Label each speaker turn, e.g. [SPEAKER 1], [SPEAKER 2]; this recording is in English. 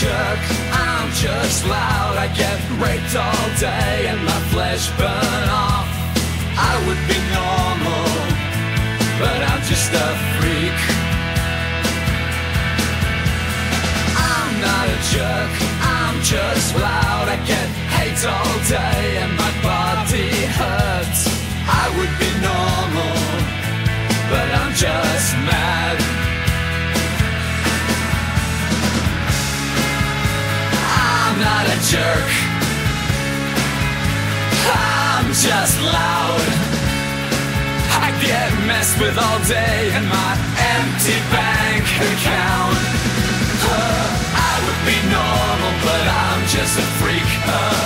[SPEAKER 1] jerk, I'm just loud. I get raped all day and my flesh burn off. I would be normal, but I'm just a freak. I'm not a jerk, I'm just loud. I get hate all day and my body hurts. I would be normal, but I'm just jerk. I'm just loud. I get messed with all day in my empty bank account. Uh, I would be normal, but I'm just a freak. Uh,